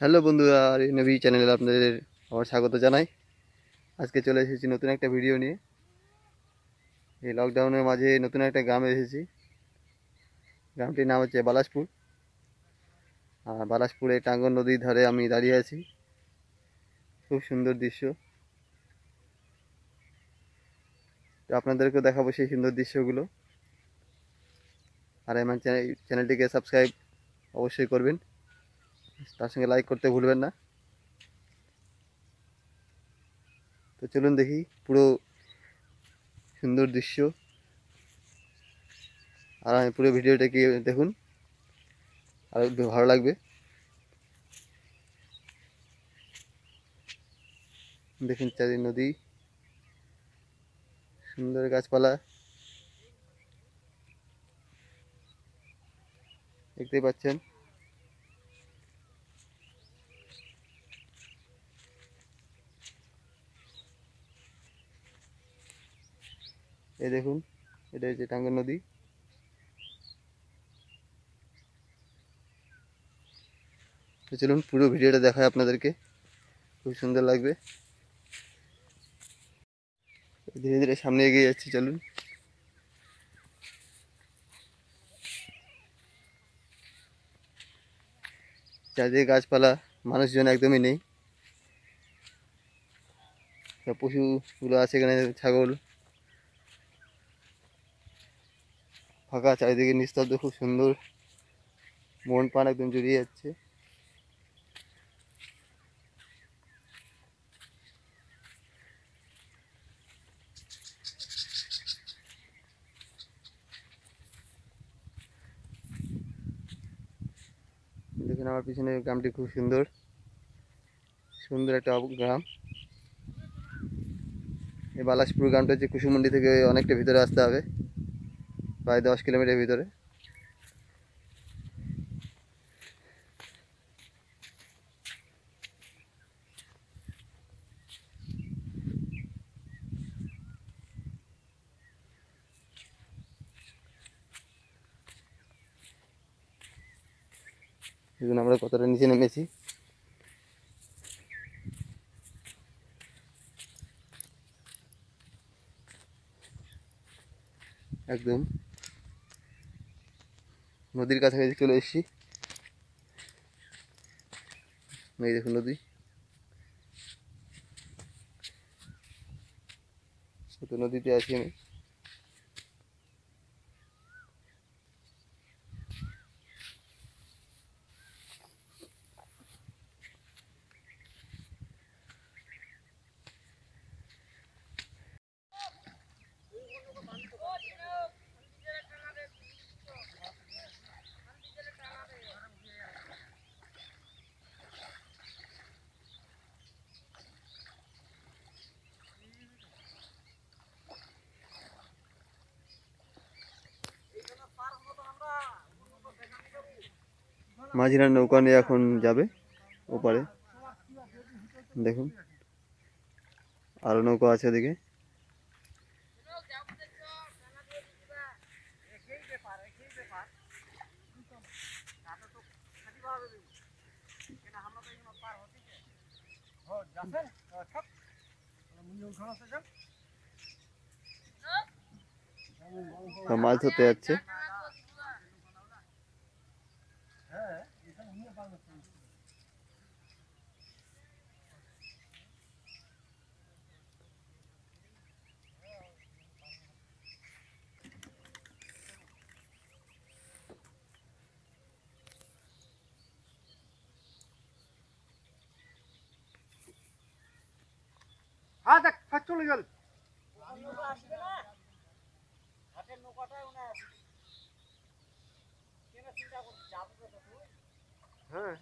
Hello বন্ধুরা, আর নবী চ্যানেলে আপনাদের আমার স্বাগত জানাই। আজকে চলে এসেছি নতুন একটা ভিডিও নিয়ে। এই লকডাউনের মাঝে নতুন একটা গ্রামে এসেছি। গ্রামটির নাম হচ্ছে বালাসপুর। আর বালাসপুরে টাঙ্গন নদীর ধারে আমি দাঁড়িয়ে আছি। খুব সুন্দর দৃশ্য। তো আপনাদেরকেও দেখাবো সেই সুন্দর দৃশ্যগুলো। আর আমার চ্যানেলটিকে সাবস্ক্রাইব অবশ্যই করবেন। তার সঙ্গে লাইক করতে ভুলবেন না। তো চলুন দেখি পুরো সুন্দর দৃশ্য। আর আমি পুরো ভিডিওটাকে দেখুন। আর ভালো লাগবে। দেখুন চারি নদী। সুন্দর গাছপালা। দেখতেই পাচ্ছেন। এই দেখুন, এটা হচ্ছে টাঙ্গা নদী। তো চলুন পুরো ভিডিওটা দেখায় আপনাদেরকে। খুব সুন্দর লাগবে। ধীরে ধীরে সামনে এগিয়ে যাচ্ছি, চলুন। চারদিকে গাছপালা, মানুষজন একদমই নেই। সব পশুগুলো আছে এখানে, ছাগল। ফাঁকা চারিদিকে নিস্তব্ধ, খুব সুন্দর মন প্রাণ একদম জড়িয়ে যাচ্ছে। দেখুন, আমার পিছনে গ্রামটি খুব সুন্দর। সুন্দর একটা গ্রাম। এই বালাসপুর গ্রামটা হচ্ছে কুসুমন্ডি থেকে অনেকটা ভিতরে আসতে হবে। প্রায় দশ কিলোমিটার ভিতরে। দেখুন আমরা কতটা নিচে নেমেছি। একদম। নদীর কাছাকাছি চলে এসেছি। এই দেখুন নদী। তো নদীতে আছি আমি। মাঝিরা নৌকা নিয়ে এখন যাবে ওপারে। দেখুন। আরও নৌকা আছে ওদিকে মাছ ধরতে যাচ্ছে। হ্যাঁ দেখ ফাঁক চলে গেল। হ্যাঁ।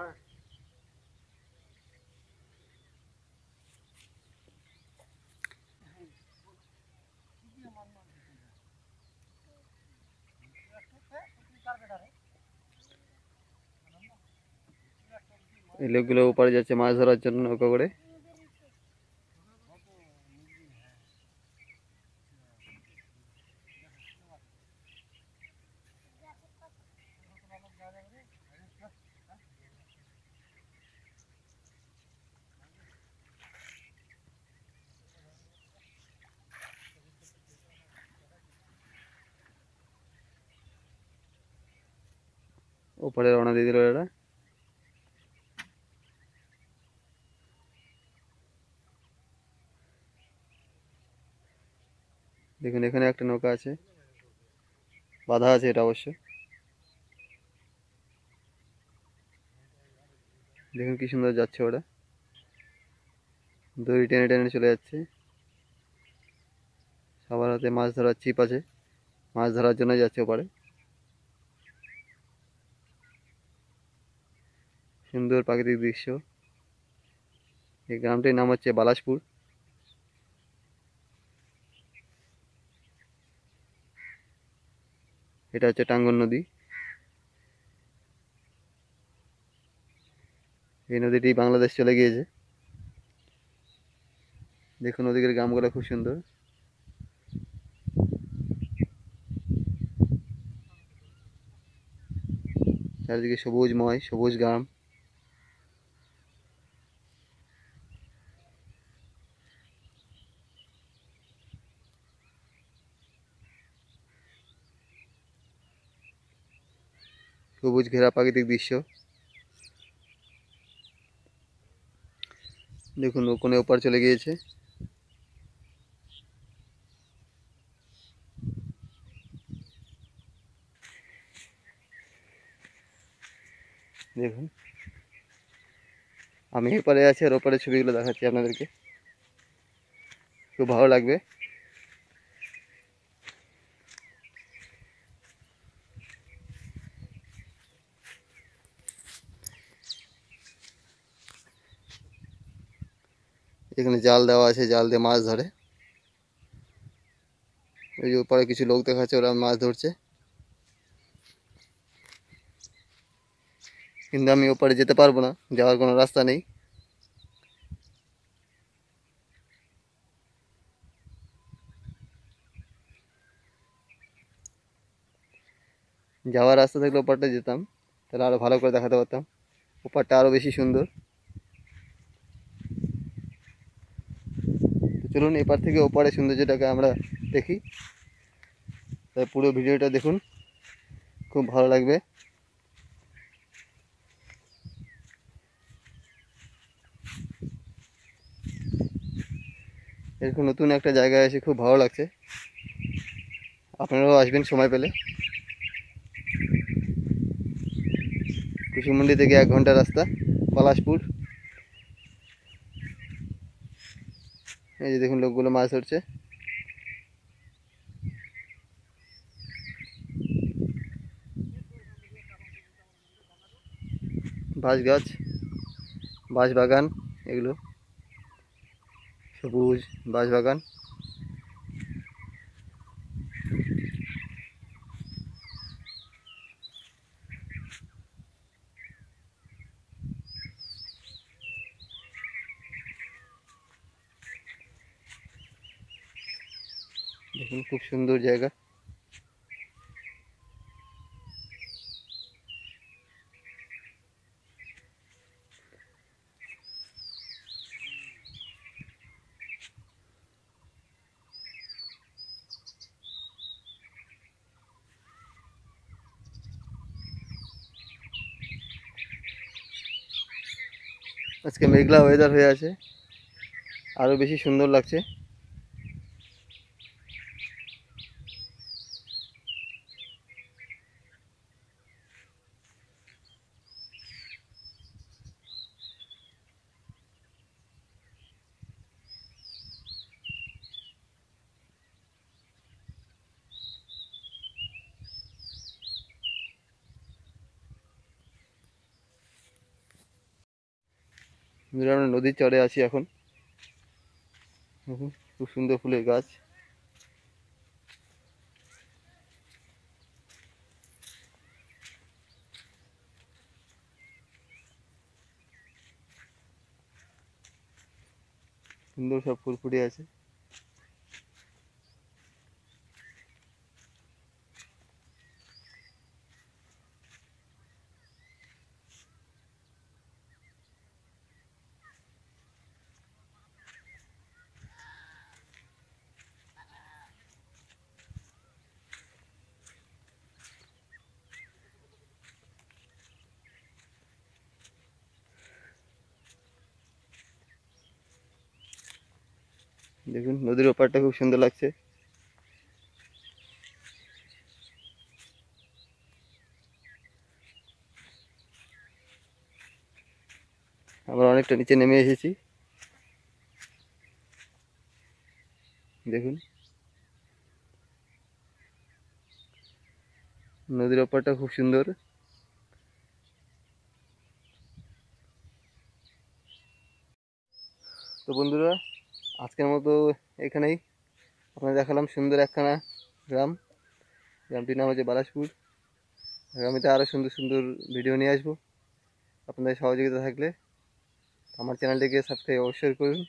হ্যাঁ এই লোকগুলো ওপারে যাচ্ছে মাছ ধরার জন্য নৌকা করে ওপারে রওনা দিয়ে দিল এরা। দেখুন, এখানে একটা নৌকা আছে। বাধা আছে এটা অবশ্য। দেখুন কি সুন্দর যাচ্ছে ওরা। দড়ি টেনে টেনে চলে যাচ্ছে। সবার হাতে মাছ ধরার চিপ আছে। মাছ ধরার জন্য যাচ্ছে ওপারে। সুন্দর প্রাকৃতিক দৃশ্য। এই গ্রামটির নাম হচ্ছে বালাসপুর। এটা হচ্ছে টাঙ্গন নদী। এই নদীটি বাংলাদেশ চলে গিয়েছে। দেখুন ওদিকের গ্রামগুলো খুব সুন্দর। চারিদিকে সবুজময়, সবুজ গ্রাম। সবুজ ঘেরা প্রাকৃতিক দৃশ্য। দেখুন ওখানে ওপার চলে গিয়েছে। দেখুন। আমি এপারে আছি আর ওপারে ছবিগুলো দেখাচ্ছি আপনাদেরকে। খুব ভালো লাগবে। এখানে জাল দেওয়া আছে, জাল দিয়ে মাছ ধরে। ওই যে ওপারে কিছু লোক দেখাচ্ছে, ওরা মাছ ধরছে। কিন্তু আমি ওপারে যেতে পারব না, যাওয়ার কোনো রাস্তা নেই। যাওয়ার রাস্তা থাকলে ওপারটা যেতাম, তাহলে আরও ভালো করে দেখাতে পারতাম। ওপারটা আরও বেশি সুন্দর। চলুন এপার থেকে ওপারে সৌন্দর্যটাকে আমরা দেখি। তাই পুরো ভিডিওটা দেখুন, খুব ভালো লাগবে। এরকম নতুন একটা জায়গায় এসে খুব ভালো লাগছে। আপনারাও আসবেন সময় পেলে। কুসুমন্ডি থেকে এক ঘণ্টা রাস্তা, পলাশপুর। এই যে দেখুন লোকগুলো মাছ ধরছে। বাঁশ গাছ বাঁশ বাগান এগুলো সবুজ বাঁশ বাগান। দেখুন খুব সুন্দর জায়গা আজকে মেঘলা ওয়েদার হয়ে আছে। আরও বেশি সুন্দর লাগছে। আমরা নদীর চরে আছি এখন। খুব সুন্দর ফুলের গাছ। সুন্দর সব ফুল ফুটে আছে। দেখুন, নদীর ওপারটা খুব সুন্দর লাগছে। আমরা অনেকটা নিচে নেমে এসেছি। দেখুন। নদীর ওপারটা খুব সুন্দর। তো বন্ধুরা আজকের মতো এখানেই। আপনাদের দেখালাম সুন্দর একখানা গ্রাম। গ্রামটির নাম হচ্ছে বালাসপুর। আগামীতে আরও সুন্দর সুন্দর ভিডিও নিয়ে আসব। আপনাদের সহযোগিতা থাকলে আমার চ্যানেলটিকে সাবস্ক্রাইব অবশ্যই করুন।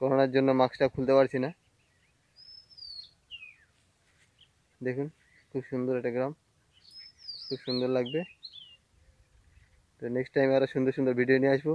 করোনার জন্য মাস্কটা খুলতে পারছি না। দেখুন, খুব সুন্দর একটা গ্রাম। খুব সুন্দর লাগবে। তো নেক্সট টাইম আরও সুন্দর সুন্দর ভিডিও নিয়ে আসব।